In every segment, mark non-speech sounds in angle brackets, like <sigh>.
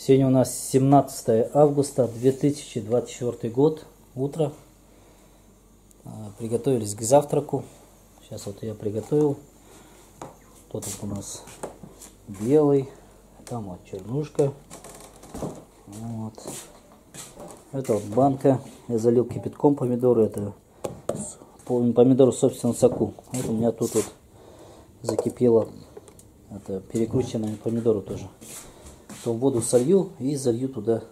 Сегодня у нас 17 августа 2024 год, утро. А, Приготовились к завтраку. Сейчас вот я приготовил. Тут вот у нас белый, там вот чернушка. Вот. Это вот банка. Я залил кипятком помидоры. Это с- помидоры в собственном соку. Вот у меня тут вот закипело. Это перекрученные помидоры тоже. То воду солью и залью туда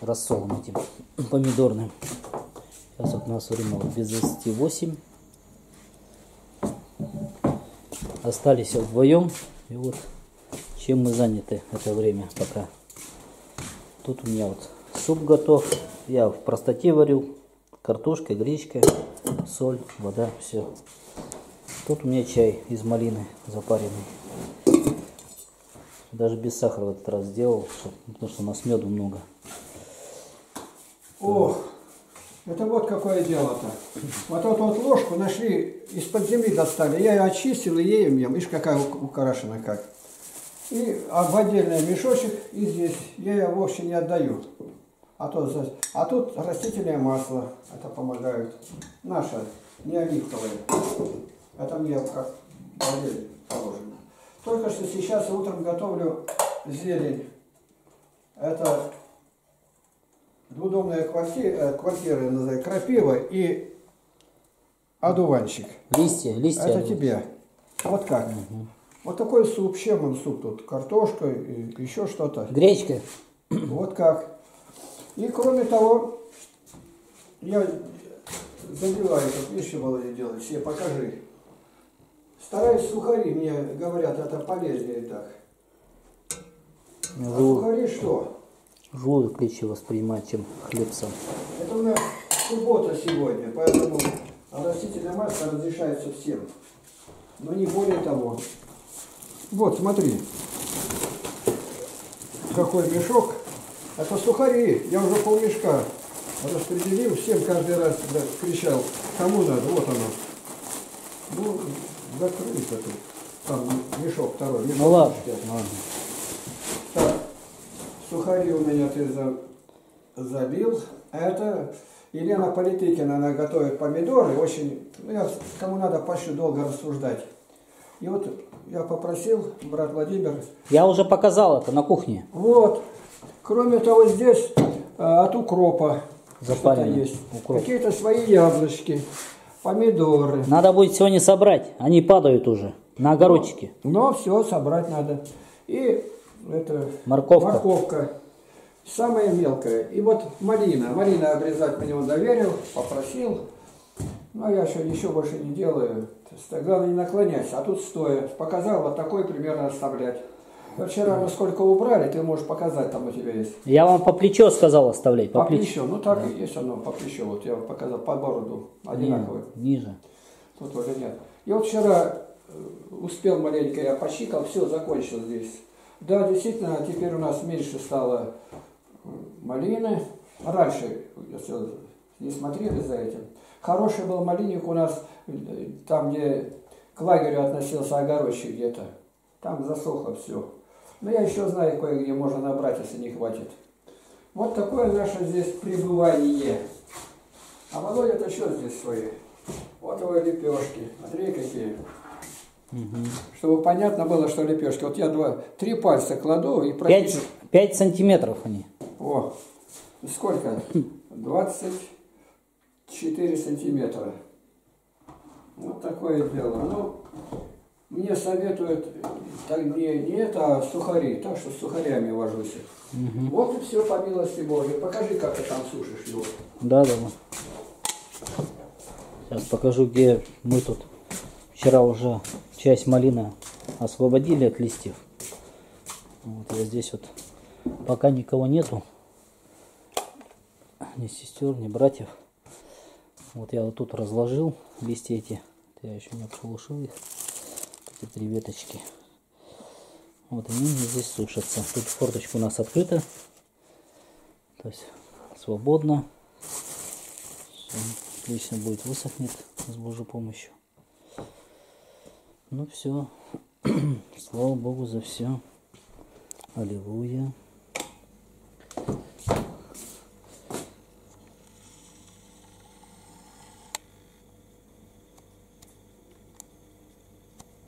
рассолом этим помидорным. Сейчас вот у нас время без 28. Остались вдвоем. И вот чем мы заняты это время пока. Тут у меня вот суп готов. Я в простоте варил. Картошка, гречка, соль, вода, все. Тут у меня чай из малины запаренный. Даже без сахара в этот раз сделал, потому что у нас меду много. Ох, это вот какое дело-то. Вот эту вот ложку нашли, из-под земли достали. Я ее очистил и ею ем. Видишь, какая ук- украшена как. И в отдельный мешочек и здесь. Я ее вовсе не отдаю. А, то, а тут растительное масло. Это помогает. Наше, не оливковое. Это мне как положено. Только что сейчас утром готовлю зелень. Это двудомная квартира, квартира называется, крапива и одуванчик. Листья, листья. Это тебе. Вот как. Вот такой суп. Чем он суп тут? Картошка и еще что-то. Гречка. Вот как. И кроме того, я забиваю, как видишь, что Володя делает, все покажи. Стараюсь сухари, мне говорят, это полезнее так. А Жу- сухари что? Желудок легче воспринимать, чем хлеб сам. Это у нас суббота сегодня, поэтому растительное масло разрешается всем. Но не более того. Вот, смотри. Какой мешок. Это сухари. Я уже полмешка распределил. Всем каждый раз кричал, кому надо. Вот оно. Ну, закрыто тут. Там мешок второй. Мешок Ну ладно, ладно. Так, сухари у меня ты за- забил. Это Елена Политыкина, она готовит помидоры. Очень, ну, я, кому надо, пошлю долго рассуждать. И вот я попросил, брат Владимир, Я уже показал это на кухне. вот, кроме того, здесь а, от укропа Запаренный есть. укроп. Какие-то свои яблочки, помидоры. Надо будет сегодня собрать. Они падают уже на огородчике. Но все собрать надо. И это Морковка. морковка. Самая мелкая. И вот малина. Малина обрезать мне он доверил, попросил. Но я еще, еще больше не делаю. Главное не наклоняйся, а тут стоя. Показал, вот такой примерно оставлять. Вот Вчера мы сколько убрали, ты можешь показать, там у тебя есть. Я вам по плечо сказал оставлять. По, По плечу. плечу. Ну так и есть оно, по плечу. Вот я показал, по бороду. Одинаковые. Не, ниже. Тут уже нет. И вот вчера э, успел маленько, я почикал, все, закончил здесь. Да, действительно, теперь у нас меньше стало э, малины. Раньше, если не смотрели за этим, хороший был малинник у нас э, там, где к лагерю относился огородчик где-то. Там засохло все. Но я еще знаю, кое-где можно набрать, если не хватит. Вот такое наше здесь пребывание. А Володя-то что здесь свои? Вот его лепешки. Смотри, какие. Чтобы понятно было, что лепешки. Вот я два, три пальца кладу и Пять, практически... пять сантиметров они. О, сколько? 24 сантиметра. Вот такое дело. Ну, мне советуют так, не, не это, а сухари. Так что с сухарями вожусь. Вот и все по милости Божьей. Покажи, как ты там сушишь его. Да, да. да. Сейчас покажу, где мы тут вчера уже часть малины освободили от листьев. Вот я здесь вот пока никого нету. Ни сестер, ни братьев. Вот я вот тут разложил листья эти. Я еще не обшелушил их. Эти три веточки. Вот они здесь сушатся. Тут форточка у нас открыта. То есть свободно. Всё, отлично будет высохнет с Божьей помощью. Ну все. <clears throat> Слава Богу за все. Аллилуйя.